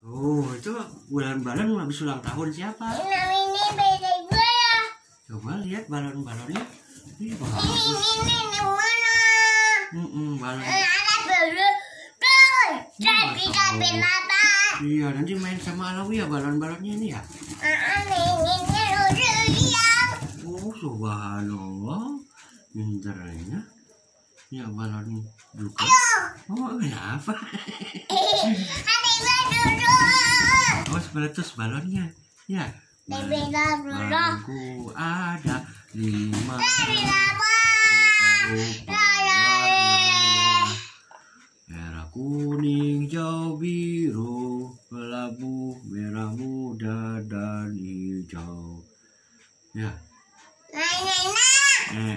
Oh, itu bulan balon habis ulang tahun siapa? Ini beda gue ya. Coba lihat balon-balonnya. Ini bagus. ini ini mana? Mm-mm, balon. Eh, Ada baru tuh. Tapi tapi apa? Iya, nanti main sama Alawi ya balon-balonnya ini ya. Ah, Ini ini udah lihat. Oh, subhanallah. Pinternya. Ya, balon juga. Oh, kenapa? meletus balonnya. Ya. Bangku ada lima Merah kuning jauh biru. Kelabu merah muda dan hijau. Ya. Eh